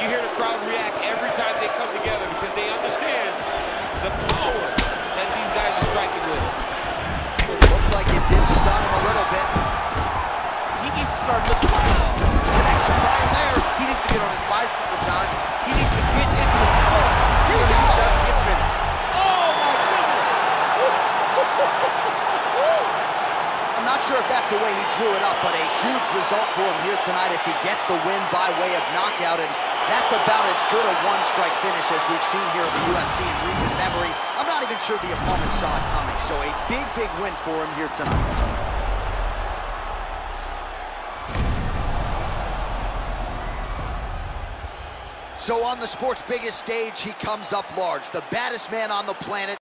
you hear the crowd react every time they come together because they understand the power that these guys are striking with. It looked like it did stun him a little bit. He needs to start looking. Wow! Connection by there. He needs to get on his bicycle. I'm not sure if that's the way he drew it up, but a huge result for him here tonight as he gets the win by way of knockout, and that's about as good a one-strike finish as we've seen here in the UFC in recent memory. I'm not even sure the opponent saw it coming, so a big, big win for him here tonight. So on the sport's biggest stage, he comes up large, the baddest man on the planet.